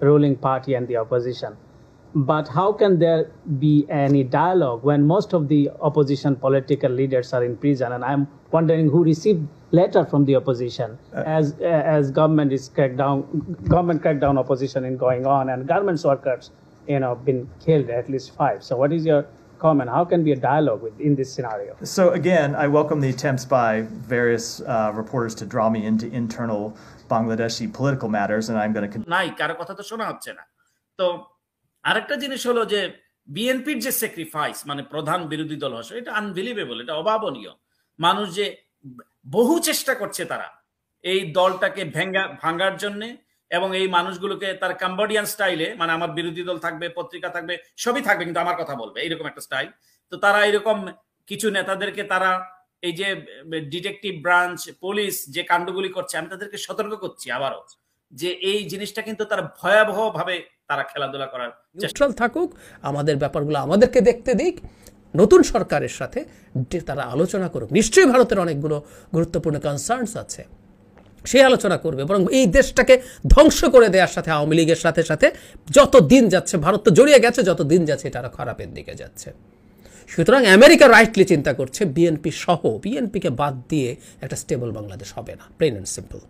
ruling party and the opposition. But how can there be any dialogue when most of the opposition political leaders are in prison? And I'm wondering who received letter from the opposition as as government is crackdown, government crackdown opposition is going on, and government workers, you know, been killed at least five. So what is your comment? How can be a dialogue with, in this scenario? So again, I welcome the attempts by various uh, reporters to draw me into internal Bangladeshi political matters, and I'm going to. নাই কারও কথা তো শোনা হচ্ছে না তো আরেকটা জিনিস হলো যে বিএনপির যে স্যাক্রিফাইস মানে প্রধান বিরোধী দল হচ্ছে এটা আনবিলিভেবল এটা অভাবনীয় মানুষ যে বহু চেষ্টা করছে তারা এই দলটাকে ভেঙ্গা ভাঙ্গার জন্য এবং এই মানুষগুলোকে তার কাম্বোডিয়ান স্টাইলে মানে আমার বিরোধী দল থাকবে পত্রিকা থাকবে সবই থাকবে কিন্তু আমার কথা বলবে এরকম একটা স্টাইল তো তারা এরকম কিছু নেতাদেরকে তারা এই যে ডিটেকটিভ ব্রাঞ্চ পুলিশ যে কাণ্ডগুলি করছে, আমি তাদেরকে সতর্ক করছি আবারও যে এই জিনিসটা কিন্তু তারা ভয়াবহ ভাবে তারা খেলাধুলা করার নিউট্রাল থাকুক, আমাদের ব্যাপারগুলো আমাদেরকে দেখতে দিক, নতুন সরকারের সাথে তারা আলোচনা করুক। নিশ্চয়ই ভারতের অনেকগুলো গুরুত্বপূর্ণ কনসার্নস আছে। সেই আলোচনা করবে, বরং এই দেশটাকে ধ্বংস করে দেওয়ার সাথে, আওয়ামী লীগের সাথে সাথে যত দিন যাচ্ছে, ভারত তো জড়িয়ে গেছে যত দিন যাচ্ছে, এটা খারাপের দিকে যাচ্ছে। সুতরাং আমেরিকা রাইটলি চিন্তা করছে বিএনপি সহ বিএনপিকে বাদ দিয়ে একটা স্টেবল বাংলাদেশ হবে না প্লেন অ্যান্ড সিম্পল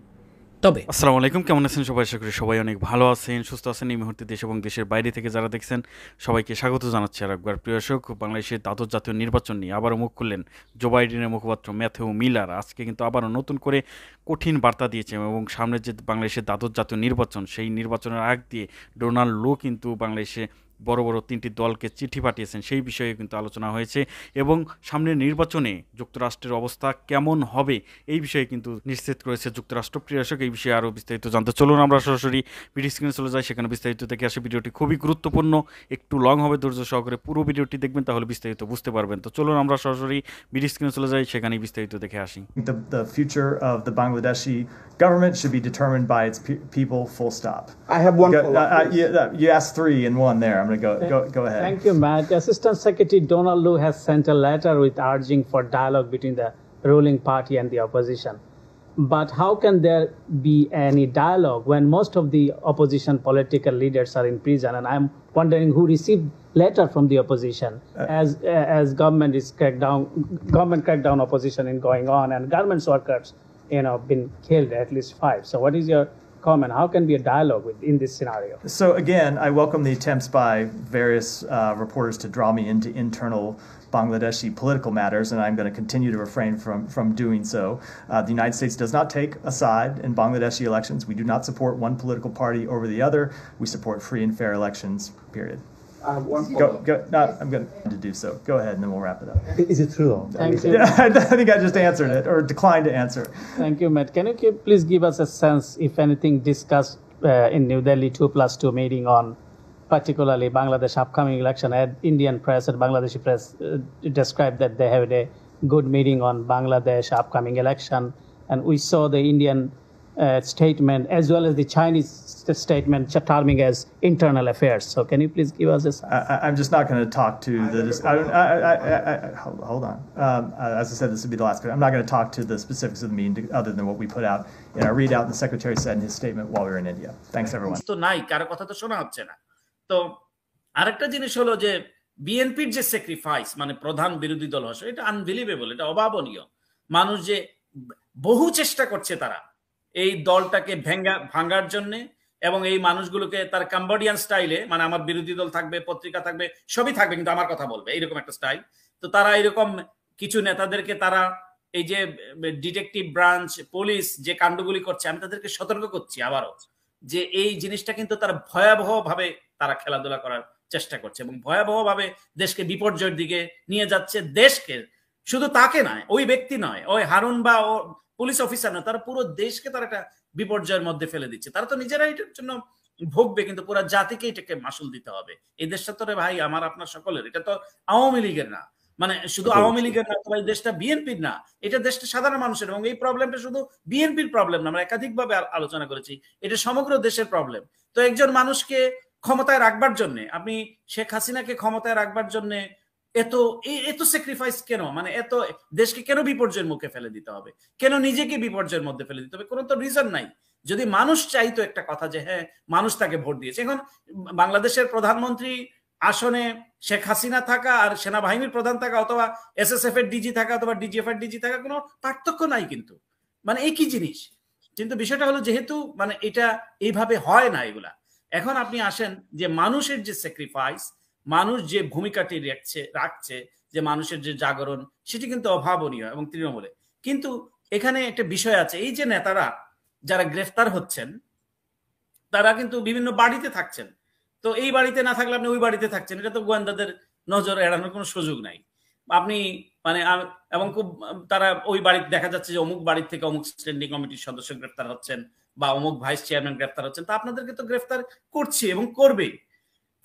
তবে আসসালামু আলাইকুম, কেমন আছেন সবাই? আশা করি সবাই অনেক ভালো আছেন, সুস্থ আছেন। এই মুহূর্তে দেশ এবং দেশের বাইরে থেকে যারা দেখছেন, সবাইকে স্বাগত জানাচ্ছি আর একবার। প্রিয় দর্শক, বাংলাদেশের দ্বাদশ জাতীয় নির্বাচন নিয়ে আবারও মুখ খুললেন জো বাইডেনের মুখপাত্র ম্যাথিউ মিলার। আজকে কিন্তু আবারও নতুন করে কঠিন বার্তা দিয়েছেন এবং সামনের যে বাংলাদেশের দ্বাদশ জাতীয় নির্বাচন, সেই নির্বাচনের আগ দিয়ে ডোনাল্ড লো কিন্তু বাংলাদেশে বড় বড় তিনটি দলকে চিঠি পাঠিয়েছেন সেই বিষয়ে কিন্তু আলোচনা হয়েছে এবং সামনের নির্বাচনে যুক্তরাষ্ট্রের অবস্থা কেমন হবে এই বিষয়ে কিন্তু নিশ্চিত করেছে যুক্তরাষ্ট্র। প্রিয়াসক এই বিষয়ে আরও বিস্তারিত জানতে চলুন। আমরা সরাসরি ভিডিও স্ক্রিনে চলে যাই সেখানে বিস্তারিত দেখে আসে। ভিডিওটি খুবই গুরুত্বপূর্ণ একটু লং হবে ধৈর্য সহকারে পুরো ভিডিওটি দেখবেন তাহলে বিস্তারিত বুঝতে পারবেন। তো চলুন আমরা সরাসরি ভিডিও স্ক্রিনে চলে যাই সেখানেই বিস্তারিত দেখে আসি। The, future of the Bangladeshi government should be determined by its pe- people, full stop. I have one uh, uh, you, uh, you asked three in one there. Going go, go, go ahead. Thank you, Matt. Assistant Secretary Donald Lu has sent a letter with urging for dialogue between the ruling party and the opposition. But how can there be any dialogue when most of the opposition political leaders are in prison? And I'm wondering who received letter from the opposition uh, as as government is crackdown, government crackdown opposition is going on, and government workers, you know, been killed at least five. So what is your comment? How can be a dialogue with in this scenario? So again, I welcome the attempts by various uh, reporters to draw me into internal Bangladeshi political matters, and I'm going to continue to refrain from, from doing so. Uh, the United States does not take a side in Bangladeshi elections. We do not support one political party over the other. We support free and fair elections, period. I have one Go, follow-up. go, no, I'm going to do so. Go ahead, and then we'll wrap it up. Is it true? Thank you. Yeah, I think I just answered it, or declined to answer. Thank you, Matt. Can you give, please give us a sense, if anything, discussed uh, in New Delhi 2 plus 2 meeting on particularly Bangladesh upcoming election? And Indian press and Bangladeshi press uh, described that they had a good meeting on Bangladesh upcoming election. And we saw the Indian uh, statement as well as the Chinese st- statement terming as internal affairs. So can you please give us a sense? I, I'm just not going to talk to I the. dis- I, don't- I, I, I, I, hold hold on. Um, uh, as I said, this would be the last. I'm not going to talk to the specifics of the meeting, other than what we put out in our readout. The secretary said in his statement while we were in India. Thanks, everyone. তো নাই কারও কথা তো শোনা হচ্ছে না তো আরেকটা জিনিস হলো যে বিএনপির যে স্যাক্রিফাইস মানে প্রধান বিরোধী দল হচ্ছে এটা আনবিলিভেবল এটা অভাবনীয় মানুষ যে বহু চেষ্টা করছে তারা এই দলটাকে ভেঙ্গা, ভাঙ্গার জন্য এবং এই মানুষগুলোকে তার কাম্বোডিয়ান স্টাইলে মানে আমার বিরোধী দল থাকবে, পত্রিকা থাকবে, সবই থাকবে, কিন্তু আমার কথা বলবে, এইরকম একটা স্টাইল তো তারা এরকম কিছু নেতাদেরকে তারা এই যে ডিটেকটিভ ব্রাঞ্চ পুলিশ যে কাণ্ডগুলি করছে, আমি তাদেরকে সতর্ক করছি আবারও, যে এই জিনিসটা কিন্তু তারা ভয়াবহ ভাবে তারা খেলাধুলা করার চেষ্টা করছে এবং ভয়াবহ ভাবে দেশকে বিপর্যয়ের দিকে নিয়ে যাচ্ছে, দেশকে, শুধু তাকে নয়, ওই ব্যক্তি নয়, ওই হারুন বা পুলিশ অফিসার নয় তারা পুরো দেশকে তারা একটা বিপর্যয়ের মধ্যে ফেলে দিচ্ছে। তারা তো নিজেরাই এটার জন্য ভোগবে কিন্তু পুরো জাতিকে এটাকে মাসুল দিতে হবে। এই দেশটা তো রে ভাই আমার আপনার সকলের। এটা তো আওয়ামী লীগের না। মানে শুধু আওয়ামী লীগের না এই দেশটা বিএনপির না। এটা দেশটা সাধারণ মানুষের এবং এই প্রবলেমটা শুধু বিএনপির প্রবলেম না আমরা একাধিকভাবে আলোচনা করেছি। এটা সমগ্র দেশের প্রবলেম তো একজন মানুষকে ক্ষমতায় রাখবার জন্য আপনি শেখ হাসিনাকে ক্ষমতায় রাখবার জন্য এত এত স্যাক্রিফাইস কেন? মানে এত, দেশকে কেন বিপর্যয়ের মুখে ফেলে দিতে হবে? কেন নিজেকে বিপর্যয়ের মধ্যে ফেলে দিতে হবে? কোনো তো রিজন নাই। যদি মানুষ চাইতো একটা কথা যে হ্যাঁ মানুষ তাকে ভোট দিয়েছে। এখন বাংলাদেশের প্রধানমন্ত্রী আসনে শেখ হাসিনা থাকা আর সেনাবাহিনীর প্রধান থাকা অথবা এসএসএফ এর ডিজি থাকা অথবা ডিজিএফ এর ডিজি থাকা কোনো পার্থক্য নাই কিন্তু। মানে একই জিনিস। কিন্তু বিষয়টা হলো যেহেতু মানে এটা এইভাবে হয় না এগুলা। এখন আপনি আসেন যে মানুষের যে স্যাক্রিফাইস মানুষ যে ভূমিকাটি রাখছে রাখছে, যে মানুষের যে জাগরণ, সেটি কিন্তু অভাবনীয় এবং তৃণমূলে। কিন্তু এখানে একটা বিষয় আছে, এই যে নেতারা যারা গ্রেফতার হচ্ছেন, তারা কিন্তু বিভিন্ন বাড়িতে থাকছেন। তো এই বাড়িতে না থাকলে আপনি ওই বাড়িতে থাকছেন, এটা তো গোয়েন্দাদের নজর এড়ানোর কোনো সুযোগ নাই। আপনি মানে এবং খুব, তারা ওই বাড়িতে, দেখা যাচ্ছে যে অমুক বাড়ির থেকে অমুক স্ট্যান্ডিং কমিটির সদস্য গ্রেফতার হচ্ছেন বা অমুক ভাইস চেয়ারম্যান গ্রেফতার হচ্ছেন, তা আপনাদেরকে তো গ্রেফতার করছে এবং করবে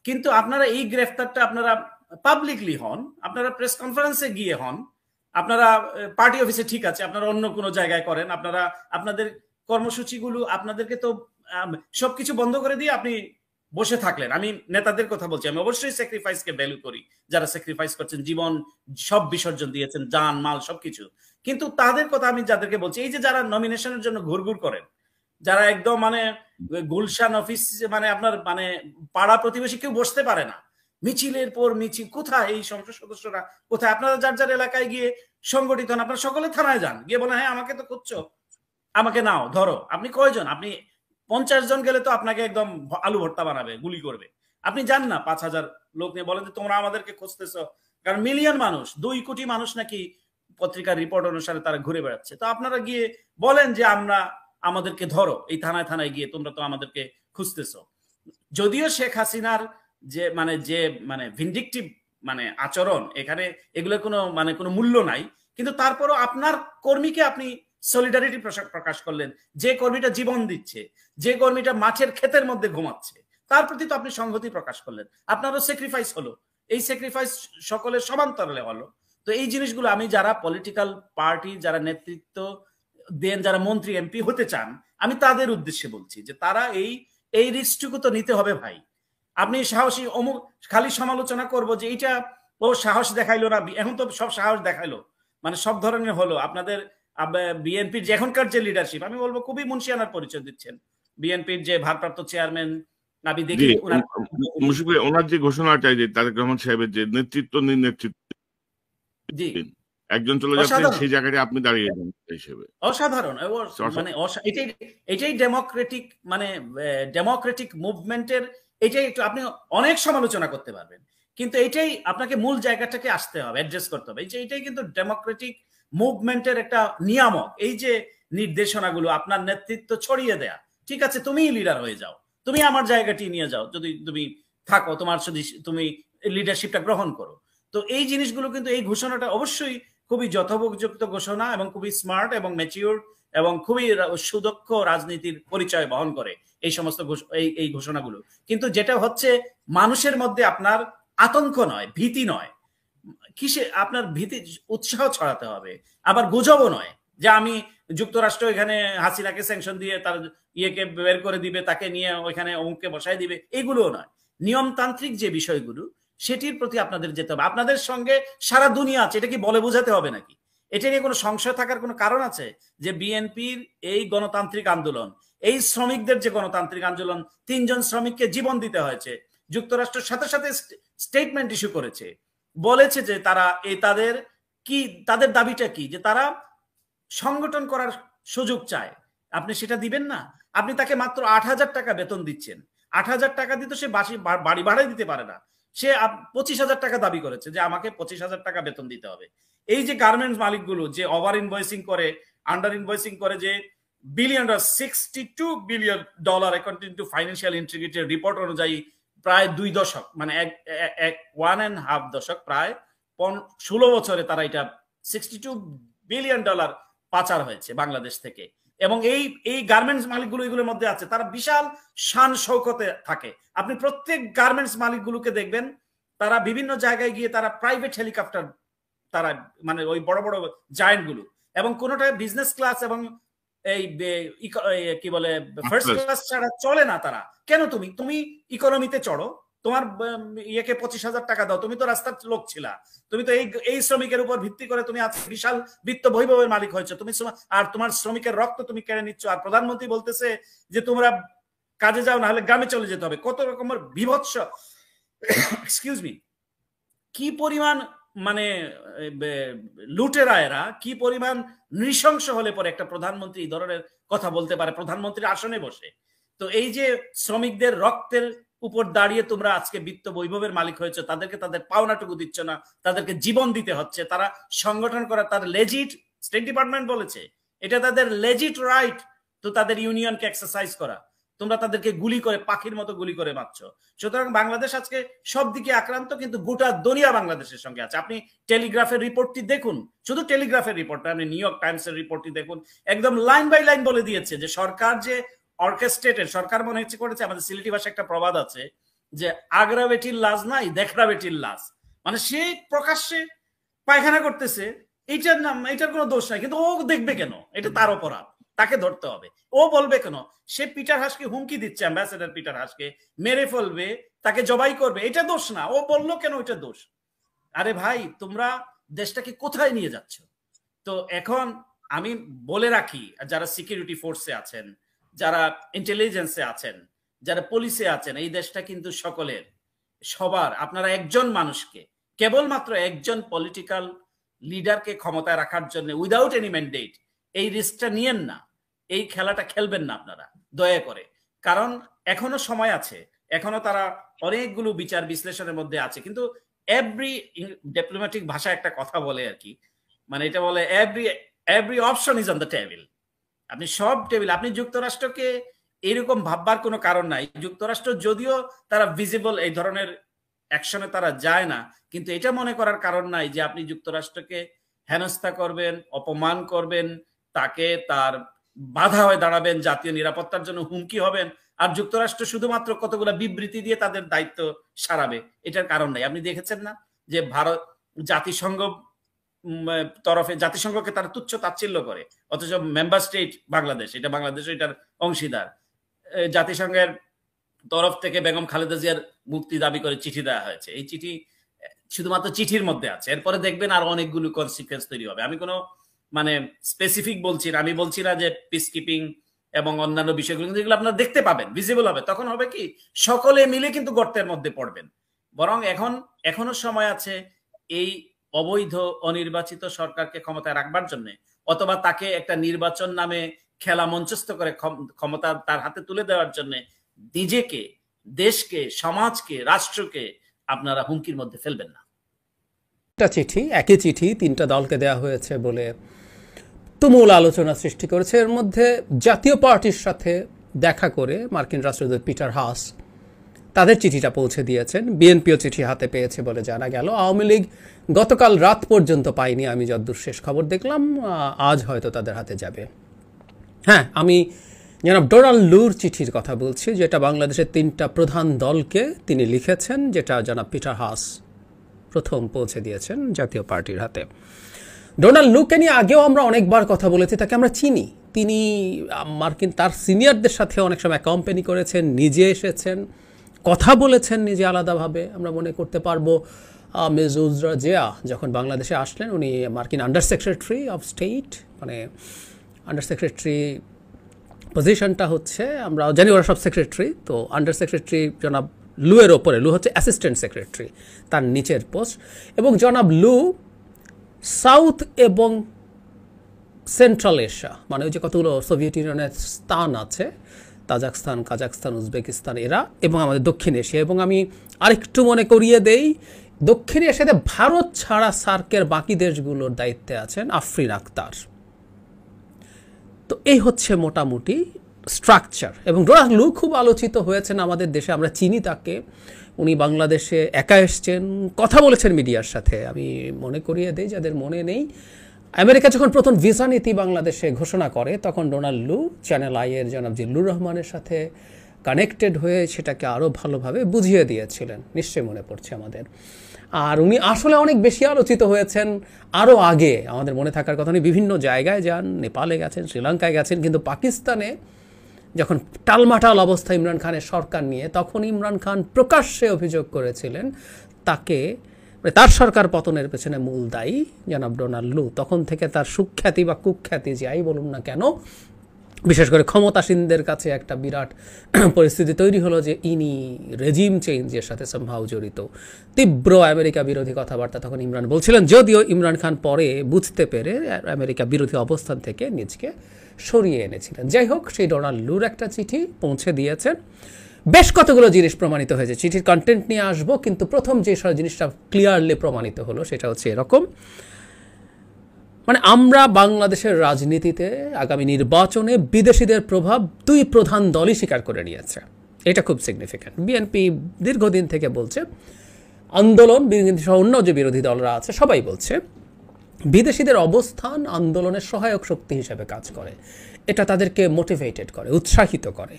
কিন্তু আপনারা এই গ্রেফতারটা আপনারা পাবলিকলি হন, আপনারা প্রেস কনফারেন্সে গিয়ে হন, আপনারা পার্টি অফিসে ঠিক আছে, আপনারা অন্য কোনো জায়গায় করেন, আপনারা, আপনাদের কর্মসূচিগুলো আপনাদেরকে তো সবকিছু বন্ধ করে দিয়ে আপনি বসে থাকলেন। আমি নেতাদের কথা বলছি, আমি অবশ্যই স্যাক্রিফাইসকে ভ্যালু করি, যারা স্যাক্রিফাইস করছেন, জীবন সব বিসর্জন দিয়েছেন, যান, মাল, সবকিছু। কিন্তু তাদের কথা আমি যাদেরকে বলছি, এই যে যারা নমিনেশনের জন্য ঘুরঘুর করেন যারা একদম মানে গুলশান অফিস মানে আপনার মানে পাড়া প্রতিবেশী কেউ বসতে পারে না। মিছিলের পর মিছিল, কোথায় এই সংসদ সদস্যরা? কোথায়? আপনারা যার যার এলাকায় গিয়ে সংগঠিত হন, আপনারা সকলে থানায় যান। গিয়ে বলেন হ্যাঁ আমাকে তো করছ আমাকে নাও, ধরো। আপনি কয়জন? আপনি পঞ্চাশ জন গেলে তো আপনাকে একদম আলু ভর্তা বানাবে, গুলি করবে। আপনি জান না পাঁচ হাজার লোক নিয়ে। বলেন যে, তোমরা আমাদেরকে খুঁজতেছ? কারণ মিলিয়ন মানুষ, দুই কোটি মানুষ নাকি পত্রিকার রিপোর্ট অনুসারে তারা ঘুরে বেড়াচ্ছে। তো আপনারা গিয়ে বলেন যে, আমরা আমাদেরকে ধরো, এই থানায় থানায় গিয়ে তোমরা তো আমাদেরকে খুঁজতেছ। যদিও শেখ হাসিনার যে মানে যে মানে ভিন্ডিকটিভ মানে আচরণ, এখানে এগুলো কোনো মানে কোনো মূল্য নাই, কিন্তু তারপরও আপনার কর্মীকে আপনি সলিডারিটি প্রকাশ করলেন। যে কর্মীটা জীবন দিচ্ছে, যে কর্মীটা মাঠের ক্ষেতের মধ্যে ঘুমাচ্ছে, তার প্রতি তো আপনি সংহতি প্রকাশ করলেন। আপনারও স্যাক্রিফাইস হলো। এই স্যাক্রিফাইস সকলের সমান্তরালে হলো। তো এই জিনিসগুলো আমি যারা পলিটিক্যাল পার্টি যারা নেতৃত্ব দেন যারা মন্ত্রী এমপি হতে চান আমি তাদের উদ্দেশ্যে বলছি যে তারা এই এই রিস্কটুকু তো নিতে হবে ভাই। আপনি সাহসী অমুক খালি সমালোচনা করব যে এইটা ও সাহস দেখাইলো না এখন তো সব সাহস দেখাইলো। মানে সব ধরনের হলো। আপনাদের বিএনপির যে এখনকার যে লিডারশিপ আমি বলব খুবই মুন্সিয়ানার পরিচয় দিচ্ছেন। বিএনপির যে ভারপ্রাপ্ত চেয়ারম্যান আমি দেখি ওনার যে ঘোষণাটা যে তারেক রহমান সাহেবের যে নেতৃত্ব নেতৃত্ব জি। একজন চলে যাচ্ছেন সেই জায়গায় আপনি দাঁড়িয়ে যান হিসেবে। অসাধারণ। মানে এটাই এটাই ডেমোক্রেটিক মানে ডেমোক্রেটিক মুভমেন্টের এটাই একটু আপনি অনেক সমালোচনা করতে পারবেন। কিন্তু এটাই আপনাকে মূল জায়গাটাকে আসতে হবে অ্যাড্রেস করতে হবে। এই যে এটাই কিন্তু ডেমোক্রেটিক মুভমেন্টের একটা নিয়ামক। এই যে নির্দেশনাগুলো আপনার নেতৃত্ব ছড়িয়ে দেয়া। ঠিক আছে তুমিই লিডার হয়ে যাও। তুমি আমার জায়গাটি নিয়ে যাও। যদি তুমি থাকো তোমার যদি তুমি লিডারশিপটা গ্রহণ করো। তো এই জিনিসগুলো কিন্তু এই ঘোষণাটা অবশ্যই খুবই যথোপযুক্ত ঘোষণা এবং খুবই স্মার্ট এবং ম্যাচিওর এবং খুবই সুদক্ষ রাজনীতির পরিচয় বহন করে এই সমস্ত এই ঘোষণাগুলো। কিন্তু যেটা হচ্ছে, মানুষের মধ্যে আপনার আতঙ্ক নয়, ভীতি নয়। কিসে আপনার ভীতি উৎসাহ ছড়াতে হবে। আবার গুজবও নয় যে আমি যুক্তরাষ্ট্র এখানে হাসিনাকে স্যাংশন দিয়ে তার ইয়েকে বের করে দিবে, তাকে নিয়ে ওইখানে অমুককে বসাই দিবে, এগুলোও নয়। নিয়মতান্ত্রিক যে বিষয়গুলো সেটির প্রতি আপনাদের যেতে হবে। আপনাদের সঙ্গে সারা দুনিয়া আছে, এটা কি বলে বোঝাতে হবে নাকি? এটা নিয়ে কোনো সংশয় থাকার কোনো কারণ আছে? যে বিএনপির এই গণতান্ত্রিক আন্দোলন, এই শ্রমিকদের যে গণতান্ত্রিক আন্দোলন, তিনজন শ্রমিককে জীবন দিতে হয়েছে যুক্তরাষ্ট্রের সাথে সাথে স্টেটমেন্ট ইস্যু করেছে, বলেছে যে তারা এই তাদের কি, তাদের দাবিটা কি? যে তারা সংগঠন করার সুযোগ চায়। আপনি সেটা দিবেন না? আপনি তাকে মাত্র আট হাজার টাকা বেতন দিচ্ছেন। আট হাজার টাকা দিতে সে বাড়ি ভাড়াই দিতে পারে না। সে পঁচিশ হাজার টাকা দাবি করেছে যে আমাকে পঁচিশ হাজার টাকা বেতন দিতে হবে। এই যে গার্মেন্টস মালিকগুলো যে ওভার ইনভয়েসিং করে আন্ডার ইনভয়েসিং করে যে billion sixty two billion dollar according to financial ইন্টিগ্রিটির report অনুযায়ী প্রায় দুই দশক মানে এক এক ওয়ান অ্যান্ড হাফ দশক প্রায় ষোলো বছরে তারা এটা সিক্সটি টু বিলিয়ন ডলার পাচার হয়েছে বাংলাদেশ থেকে। এবং এই এই গার্মেন্টস মালিকগুলো এগুলোর মধ্যে আছে। তারা বিশাল শান শৌকতে থাকে। আপনি প্রত্যেক গার্মেন্টস মালিকগুলোকে দেখবেন তারা বিভিন্ন জায়গায় গিয়ে তারা প্রাইভেট হেলিকপ্টার তারা মানে ওই বড় বড় জায়েন্টগুলো এবং কোনোটায় বিজনেস ক্লাস এবং এই কি বলে ফার্স্ট ক্লাস ছাড়া চলে না তারা। কেন তুমি? তুমি ইকোনমিতে চড়ো। তোমার ইয়েকে পঁচিশ হাজার টাকা দাও, তুমি তো রাস্তার লোক ছিলা। তুমি তো এই এই শ্রমিকের উপর ভিত্তি করে তুমি আজ বিশাল বিত্ত বৈভবের মালিক হয়েছে। তুমি আর তোমার শ্রমিকের রক্ত তুমি কেড়ে নিচ্ছ। আর প্রধানমন্ত্রী বলতেছে যে তোমরা কাজে যাও না হলে গ্রামে চলে যেতে হবে। কত রকমের বিভৎস এক্সকিউজ মি কি পরিমাণ মানে লুটেরা কি পরিমাণ নৃশংস হলে পরে একটা প্রধানমন্ত্রী এই ধরনের কথা বলতে পারে, প্রধানমন্ত্রীর আসনে বসে। তো এই যে শ্রমিকদের রক্তের উপর দাঁড়িয়ে তোমরা আজকে বিত্ত বৈভবের মালিক হয়েছে, তাদেরকে তাদের পাওনাটুকু দিচ্ছ না, তাদেরকে জীবন দিতে হচ্ছে, তারা সংগঠন করা তার লেজিট স্টেট ডিপার্টমেন্ট বলেছে, এটা তাদের লেজিট রাইট তো তাদের ইউনিয়নকে এক্সারসাইজ করা। তোমরা তাদেরকে গুলি করে, পাখির মতো গুলি করে মারছ। সুতরাং বাংলাদেশ আজকে সব দিকে আক্রান্ত, কিন্তু গোটা দুনিয়া বাংলাদেশের সঙ্গে আছে। আপনি টেলিগ্রাফের রিপোর্টটি দেখুন, শুধু টেলিগ্রাফের রিপোর্ট আপনি নিউ ইয়র্ক টাইমস এর রিপোর্টটি দেখুন, একদম লাইন বাই লাইন বলে দিয়েছে যে সরকার যে অর্কেস্ট্রেটেড সরকার মনে হচ্ছে করেছে, আমাদের সিলেটি ভাষায় একটা প্রবাদ আছে যে, আগ্রা বেটির লাজ নাই, দেখরা বেটির লাজ মানে সে প্রকাশ্যে পায়খানা করতেছে, এইটার নাম এটার কোনো দোষ নাই, কিন্তু ও দেখবে কেন? এটা তার অপরাধ, তাকে ধরতে হবে। ও বলবে কেন? সে পিটার হাসকে হুমকি দিচ্ছে অ্যাম্বাসেডার পিটার হাসকে, মেরে ফেলবে, তাকে জবাই করবে, এটা দোষ না, ও বলল কেন এটা দোষ? আরে ভাই, তোমরা দেশটাকে কোথায় নিয়ে যাচ্ছ? তো এখন আমি বলে রাখি, যারা সিকিউরিটি ফোর্সে আছেন যারা ইন্টেলিজেন্সে আছেন, যারা পুলিশে আছেন, এই দেশটা কিন্তু সকলের, সবার, আপনারা একজন মানুষকে, কেবলমাত্র একজন পলিটিক্যাল লিডারকে ক্ষমতায় রাখার জন্য উইদাউট এনি ম্যান্ডেট এই রিস্কটা নিয়েন না, এই খেলাটা খেলবেন না আপনারা, দয়া করে। কারণ এখনও সময় আছে, এখনও তারা অনেকগুলো বিচার বিশ্লেষণের মধ্যে আছে, কিন্তু এভরি ডিপ্লোম্যাটিক ভাষায় একটা কথা বলে আর কি মানে এটা বলে every every option is on the table আপনি সব টেবিল আপনি যুক্তরাষ্ট্রকে এরকম ভাববার কোনো কারণ নাই। যুক্তরাষ্ট্র যদিও তারা ভিজিবল এই ধরনের অ্যাকশনে তারা যায় না, কিন্তু এটা মনে করার কারণ নাই যে আপনি যুক্তরাষ্ট্রকে হেনস্থা করবেন, অপমান করবেন, তাকে তার বাধা হয়ে দাঁড়াবেন, জাতীয় নিরাপত্তার জন্য হুমকি হবেন, আর যুক্তরাষ্ট্র শুধুমাত্র কতগুলো বিবৃতি দিয়ে তাদের দায়িত্ব সারাবে, এটার কারণ নাই। আপনি দেখেছেন না যে ভারত জাতিসংঘ তরফে জাতিসংঘকে তারা তুচ্ছ তাচ্ছিল্য করে। অথচ মেম্বার স্টেট বাংলাদেশ, এটা বাংলাদেশ, এটার অংশীদার। জাতিসংঘের তরফ থেকে বেগম খালেদা জিয়ার মুক্তি দাবি করে চিঠি দেওয়া হয়েছে। এই চিঠি শুধুমাত্র চিঠির মধ্যে আছে। এরপরে দেখবেন আর অনেকগুলো কনসিকুয়েন্স তৈরি হবে। আমি কোনো মানে স্পেসিফিক বলছি না। আমি বলছি না যে পিস কিপিং এবং অন্যান্য বিষয়গুলো এগুলো আপনারা দেখতে পাবেন ভিজিবল হবে। তখন হবে কি, সকলে মিলে কিন্তু গর্তের মধ্যে পড়বেন। বরং এখন, এখনও সময় আছে এই অবৈধ, অনির্বাচিত সরকারকে ক্ষমতায় রাখবার জন্য, অথবা তাকে একটা নির্বাচন নামে খেলা মঞ্চস্থ করে ক্ষম- ক্ষমতা তার হাতে তুলে দেওয়ার জন্য নিজেকে, দেশকে, সমাজকে, রাষ্ট্রকে আপনারা হুমকির মধ্যে ফেলবেন না। একটা চিঠি, একই চিঠি, তিনটা দলকে দেওয়া হয়েছে বলে তুমুল আলোচনা সৃষ্টি করেছে। এর মধ্যে জাতীয় পার্টির সাথে দেখা করে মার্কিন রাষ্ট্রদূত পিটার হাস তাদের চিঠিটা পৌঁছে দিয়েছেন। বিএনপিও চিঠি হাতে পেয়েছে বলে জানা গেল। আওয়ামী লীগ গতকাল রাত পর্যন্ত পাইনি আমি যদ্দূর শেষ খবর দেখলাম। আজ হয়তো তাদের হাতে যাবে। হ্যাঁ আমি জনাব ডোনাল্ড লুর চিঠির কথা বলছি, যেটা বাংলাদেশের তিনটা প্রধান দলকে তিনি লিখেছেন, যেটা জনাব পিটার হাস প্রথম পৌঁছে দিয়েছেন জাতীয় পার্টির হাতে। ডোনাল্ড লুকে নিয়ে আগেও আমরা অনেকবার কথা বলেছি, তাকে আমরা চিনি। তিনি মার্কিন তার সিনিয়রদের সাথে অনেক সময় কোম্পানি করেছেন, নিজে এসেছেন। কথা বলেছেন নিজে আলাদাভাবে, আমরা মনে করতে পারব মিস উজরা জিয়া যখন বাংলাদেশে আসলেন, উনি মার্কিন আন্ডার সেক্রেটারি অফ স্টেট মানে আন্ডার সেক্রেটারি পজিশনটা হচ্ছে, আমরা জানি ওরা সব সেক্রেটারি তো আন্ডার সেক্রেটারি জনাব লুয়ের ওপরে, লু হচ্ছে অ্যাসিস্ট্যান্ট সেক্রেটারি তার নিচের পোস্ট এবং জনাব লু সাউথ এবং সেন্ট্রাল এশিয়া মানে ওই যে কতগুলো সোভিয়েত ইউনিয়নের স্থান আছে তাজাকস্তান, কাজাকস্তান, উজবেকিস্তান, এরা এবং আমাদের দক্ষিণ এশিয়া। এবং আমি আরেকটু মনে করিয়ে দেই, দক্ষিণ এশিয়াতে ভারত ছাড়া সার্কের বাকি দেশগুলোর দায়িত্বে আছেন আফরিন আক্তার তো এই হচ্ছে মোটামুটি স্ট্রাকচার এবং ডোনাল্ড লু খুব আলোচিত হয়েছেন আমাদের দেশে, আমরা চিনি তাকে। উনি বাংলাদেশে একা এসছেন, কথা বলেছেন মিডিয়ার সাথে। আমি মনে করিয়ে দেই, যাদের মনে নেই আমেরিকা যখন প্রথম ভিসা নীতি বাংলাদেশে ঘোষণা করে, তখন ডোনাল্ড লু, চ্যানেল আইয়ের জনাব জিল্লুর রহমানের সাথে কানেক্টেড হয়ে সেটাকে আরও ভালোভাবে বুঝিয়ে দিয়েছিলেন। নিশ্চয়ই মনে পড়ছে আমাদের। আর উনি আসলে অনেক বেশি আলোচিত হয়েছেন আরও আগে। আমাদের মনে থাকার কথা, উনি বিভিন্ন জায়গায় যান, নেপালে গেছেন, শ্রীলঙ্কায় গেছেন, কিন্তু পাকিস্তানে যখন টালমাটাল অবস্থা ইমরান খানের সরকার নিয়ে, তখন ইমরান খান প্রকাশ্যে অভিযোগ করেছিলেন, তাকে তার সরকার পতনের পেছনে মূল দায়ী, জনাব ডোনাল্ড লু। তখন থেকে তার সুখ্যাতি বা কুখ্যাতি যাই বলুন না কেন, বিশেষ করে ক্ষমতাসীনদের কাছে একটা বিরাট পরিস্থিতি তৈরি হলো যে ইনি রেজিম চেঞ্জের সাথে সম্ভাব জড়িত। তীব্র আমেরিকা বিরোধী কথাবার্তা তখন ইমরান বলছিলেন, যদিও ইমরান খান পরে বুঝতে পেরে আমেরিকা বিরোধী অবস্থান থেকে নিজকে সরিয়ে এনেছিলেন। যাই হোক, সেই ডোনাল্ড লুর একটা চিঠি পৌঁছে দিয়েছেন। বেশ কতগুলো জিনিস প্রমাণিত হয়েছে। চিঠির কন্টেন্ট নিয়ে আসব, কিন্তু প্রথম যে জিনিসটা ক্লিয়ারলি প্রমাণিত হলো, সেটা হচ্ছে এরকম। মানে আমরা বাংলাদেশের রাজনীতিতে আগামী নির্বাচনে বিদেশিদের প্রভাব দুই প্রধান দলই স্বীকার করে নিয়েছে। এটা খুব সিগনিফিক্যান্ট বিএনপি দীর্ঘদিন থেকে বলছে, আন্দোলন সহ অন্য যে বিরোধী দলরা আছে, সবাই বলছে, বিদেশিদের অবস্থান আন্দোলনের সহায়ক শক্তি হিসেবে কাজ করে। এটা তাদেরকে মোটিভেটেড করে, উৎসাহিত করে।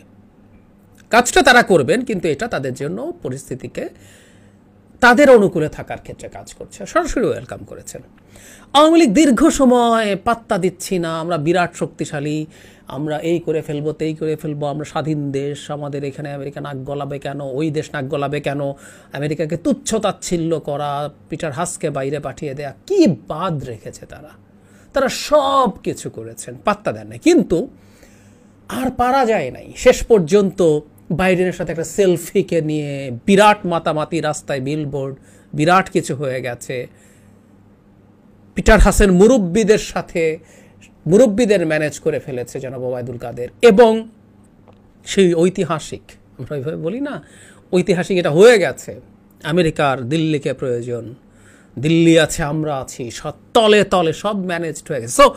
কাজটা তারা করবেন, কিন্তু এটা তাদের জন্য পরিস্থিতিকে তাদের অনুকূলে থাকার ক্ষেত্রে কাজ করছে। সরাসরি ওয়েলকাম করেছেন। আওয়ামী লীগ দীর্ঘ সময় পাত্তা দিচ্ছি না, আমরা বিরাট শক্তিশালী, আমরা এই করে ফেলব, তেই করে ফেলব, আমরা স্বাধীন দেশ, আমাদের এখানে আমেরিকা নাক গলাবে কেন, ওই দেশ নাক গলাবে কেন, আমেরিকাকে তুচ্ছ তাচ্ছিল্য করা, পিটার হাসকে বাইরে পাঠিয়ে দেয়া, কি বাদ রেখেছে তারা? তারা সব কিছু করেছেন, পাত্তা দেন না কিন্তু আর পারা যায় নাই। শেষ পর্যন্ত বাইডেনের সাথে একটা সেলফিকে নিয়ে বিরাট মাতামাতি, রাস্তায় বিলবোর্ড বিরাট কিছু হয়ে গেছে। পিটার হাসেন মুরব্বীদের সাথে, মুরব্বীদের ম্যানেজ করে ফেলেছে জনাব ওবায়দুল কাদের। এবং সেই ঐতিহাসিক, আমরা ওইভাবে বলি না, ঐতিহাসিক এটা হয়ে গেছে। আমেরিকার দিল্লিকে প্রয়োজন। দিল্লি আছে, আমরা আছি, সব তলে তলে সব ম্যানেজড হয়ে গেছে। সো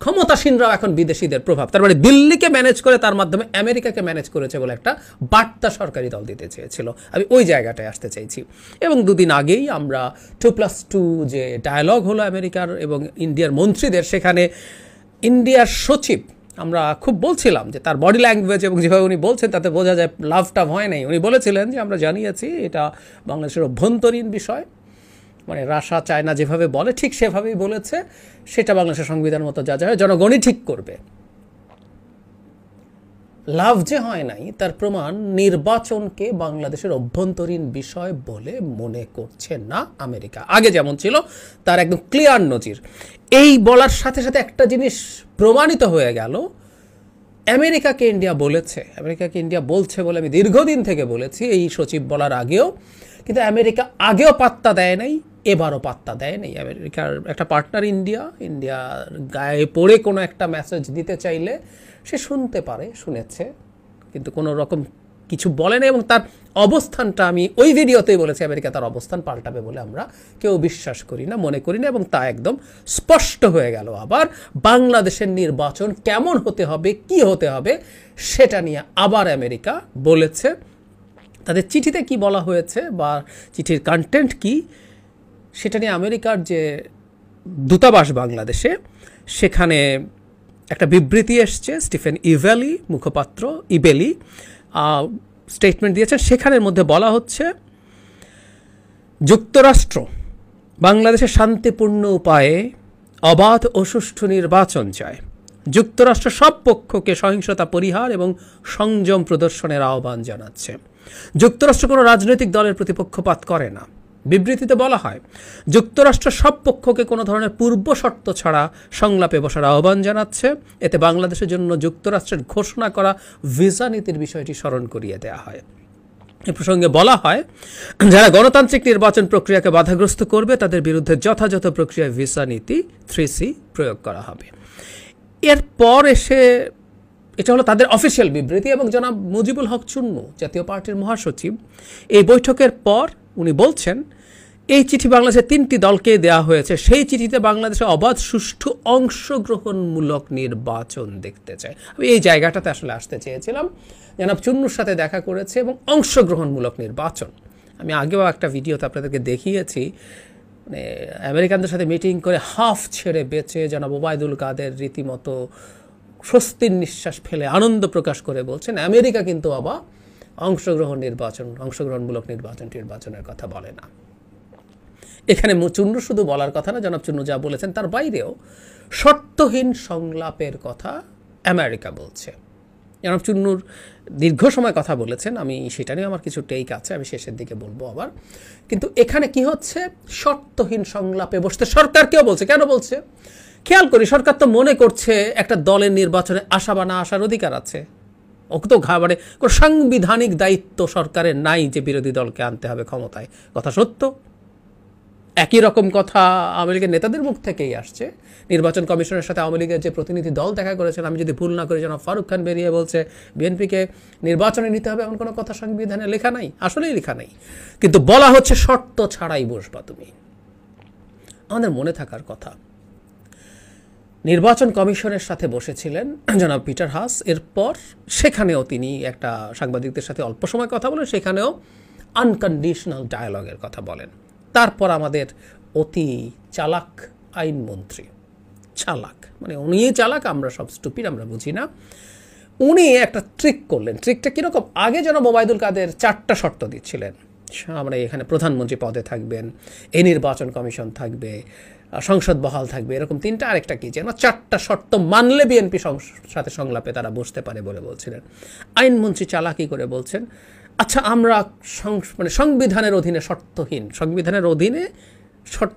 ক্ষমতাসীনরাও এখন বিদেশিদের প্রভাব। তার মানে দিল্লিকে ম্যানেজ করে তার মাধ্যমে আমেরিকাকে ম্যানেজ করেছে বলে একটা বার্তা সরকারি দল দিতে চেয়েছিল। আমি ওই জায়গাটায় আসতে চাইছি। এবং দুদিন আগেই আমরা টু প্লাস টু যে ডায়ালগ হলো আমেরিকার এবং ইন্ডিয়ার মন্ত্রীদের, সেখানে ইন্ডিয়ার সচিব, আমরা খুব বলছিলাম যে তার বডি ল্যাঙ্গুয়েজ এবং যেভাবে উনি বলছেন তাতে বোঝা যায় লাভ টাভ হয় নাই। উনি বলেছিলেন যে আমরা জানিয়েছি এটা বাংলাদেশের অভ্যন্তরীণ বিষয়। মানে রাশা, চায়না যেভাবে বলে, ঠিক সেভাবেই বলেছে। সেটা বাংলাদেশের সংবিধান মতো যা যা জনগণই ঠিক করবে। লাভ যে হয় নাই, তার প্রমাণ নির্বাচনকে বাংলাদেশের অভ্যন্তরীণ বিষয় বলে মনে করছে না আমেরিকা। আগে যেমন ছিল, তার একদম ক্লিয়ার নজির। এই বলার সাথে সাথে একটা জিনিস প্রমাণিত হয়ে গেল। আমেরিকাকে ইন্ডিয়া বলেছে, আমেরিকাকে ইন্ডিয়া বলছে বলে আমি দীর্ঘদিন থেকে বলেছি, এই সচিব বলার আগেও। কিন্তু আমেরিকা আগেও পাত্তা দেয় নাই এবারও পাত্তা দেয় নাই আমেরিকার একটা পার্টনার ইন্ডিয়া ইন্ডিয়ার গায়ে পড়ে কোনো একটা মেসেজ দিতে চাইলে সে শুনতে পারে, শুনেছে, কিন্তু কোনো রকম কিছু বলে না এবং তার অবস্থানটা আমি ওই ভিডিওতেই বলেছি, আমেরিকা তার অবস্থান পাল্টাবে বলে আমরা কেউ বিশ্বাস করি না, মনে করি না এবং তা একদম স্পষ্ট হয়ে গেল। আবার বাংলাদেশের নির্বাচন কেমন হতে হবে, কি হতে হবে, সেটা নিয়ে আবার আমেরিকা বলেছে। তাদের চিঠিতে কি বলা হয়েছে বা চিঠির কন্টেন্ট কি সেটা নিয়ে আমেরিকার যে দূতাবাস বাংলাদেশে, সেখানে একটা বিবৃতি এসছে, স্টিফেন ইভেলি, মুখপাত্র ইবেলি স্টেটমেন্ট দিয়েছেন। সেখানের মধ্যে বলা হচ্ছে, যুক্তরাষ্ট্র বাংলাদেশের শান্তিপূর্ণ উপায়ে অবাধ ও সুষ্ঠু নির্বাচন চায়। যুক্তরাষ্ট্র সব পক্ষকে সহিংসতা পরিহার এবং সংযম প্রদর্শনের আহ্বান জানাচ্ছে। যুক্তরাষ্ট্র কোনো রাজনৈতিক দলের প্রতিপক্ষপাত করে না। বিবৃতিতে বলা হয়, যুক্তরাষ্ট্র সব পক্ষকে কোনো ধরনের পূর্ব শর্ত ছাড়া সংলাপে বসার আহ্বান জানাচ্ছে। এতে বাংলাদেশের জন্য যুক্তরাষ্ট্রের ঘোষণা করা ভিসা নীতির বিষয়টি স্মরণ করিয়ে দেওয়া হয়। এ প্রসঙ্গে বলা হয়, যারা গণতান্ত্রিক নির্বাচন প্রক্রিয়াকে বাধাগ্রস্ত করবে, তাদের বিরুদ্ধে যথাযথ প্রক্রিয়ায় ভিসা নীতি থ্রি প্রয়োগ করা হবে। এরপর এসে এটা হলো তাদের অফিসিয়াল বিবৃতি এবং জনাব মুজিবুল হক চুন্নু, জাতীয় পার্টির মহাসচিব, এই বৈঠকের পর উনি বলছেন, এই চিঠি বাংলাদেশের তিনটি দলকে দেওয়া হয়েছে। সেই চিঠিতে বাংলাদেশে অবাধ, সুষ্ঠু, অংশগ্রহণমূলক নির্বাচন দেখতে চায়। আমি এই জায়গাটাতে আসলে আসতে চেয়েছিলাম। জনাব চুন্নুর সাথে দেখা করেছে এবং অংশগ্রহণমূলক নির্বাচন। আমি আগেও একটা ভিডিওতে আপনাদেরকে দেখিয়েছি মানে আমেরিকানদের সাথে মিটিং করে হাফ ছেড়ে বেঁচে জনাব ওবায়দুল কাদের রীতিমতো স্বস্তির নিঃশ্বাস ফেলে আনন্দ প্রকাশ করে বলছেন, আমেরিকা কিন্তু আবার অংশগ্রহণ নির্বাচন, অংশগ্রহণমূলক নির্বাচন নির্বাচনের কথা বলে না। এখানে চুন্নু শুধু বলার কথা না, জনাব চুন্নু যা বলেছেন তার বাইরেও শর্তহীন সংলাপের কথা আমেরিকা বলছে। জনাব চুন্নুর দীর্ঘ সময় কথা বলেছেন, আমি সেটা নিয়ে আমার কিছু টেক আছে, আমি শেষের দিকে বলব আবার। কিন্তু এখানে কি হচ্ছে? শর্তহীন সংলাপে বসতে সরকার কেউ বলছে? কেন বলছে? খেয়াল করি, সরকার তো মনে করছে একটা দলের নির্বাচনে আসা বা না আসার অধিকার আছে। ওকে তো ঘা মানে কোনো সাংবিধানিক দায়িত্ব সরকারের নাই যে বিরোধী দলকে আনতে হবে ক্ষমতায়। কথা সত্য? একই রকম কথা আওয়ামী লীগের নেতাদের মুখ থেকেই আসছে। নির্বাচন কমিশনের সাথে আওয়ামী লীগের যে প্রতিনিধি দল দেখা করেছেন, আমি যদি ভুল না করি, যেন ফারুক খান বেরিয়ে বলছে, বিএনপিকে নির্বাচনে নিতে হবে এমন কোনো কথা সংবিধানে লেখা নাই? আসলেই লেখা নাই। কিন্তু বলা হচ্ছে শর্ত ছাড়াই বসবা তুমি। আমাদের মনে থাকার কথা। নির্বাচন কমিশনের সাথে বসেছিলেন জনাব পিটার হাস। এরপর সেখানেও তিনি একটা সাংবাদিকদের সাথে অল্প সময় কথা বলেন, সেখানেও আনকন্ডিশনাল ডায়ালগের কথা বলেন। তারপর আমাদের অতি চালাক আইনমন্ত্রী চালাক মানে উনি চালাক, আমরা সব স্টুপিড আমরা বুঝি না। উনি একটা ট্রিক করলেন। ট্রিকটা কীরকম? আগে যেন মোবাইদুল কাদের চারটা শর্ত দিচ্ছিলেন। মানে এখানে প্রধানমন্ত্রী পদে থাকবেন এ নির্বাচন কমিশন থাকবে সংসদ বহাল থাকবে। এরকম তিনটা আরেকটা কি? যেন চারটা শর্ত মানলে বিএনপি সাথে সংলাপে তারা বসতে পারে বলে বলছিলেন। আইনমন্ত্রী চালাকি করে বলছেন আচ্ছা আমরা মানে সংবিধানের অধীনে শর্তহীন, সংবিধানের অধীনে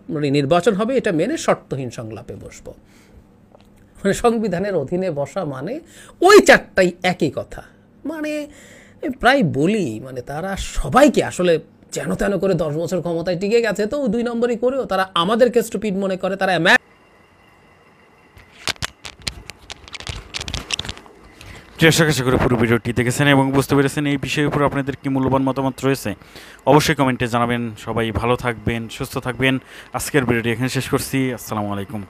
মানে নির্বাচন হবে, এটা মেনে শর্তহীন সংলাপে বসবো। মানে সংবিধানের অধীনে বসা মানে ওই চারটাই একই কথা। মানে প্রায় বলি মানে তারা সবাইকে আসলে যেন তেন করে দশ বছর ক্ষমতায় টিকে গেছে, তো দুই নম্বরই করেও তারা আমাদেরকে স্টুপিড মনে করে, তারা দর্শক, আশা করে পুরো ভিডিওটি দেখেছেন এবং বুঝতে পেরেছেন এই বিষয়ের উপর আপনাদের কি মূল্যবান মতামত রয়েছে। অবশ্যই কমেন্টে জানাবেন। সবাই ভালো থাকবেন, সুস্থ থাকবেন। আজকের ভিডিওটি এখানে শেষ করছি। আসসালামু আলাইকুম।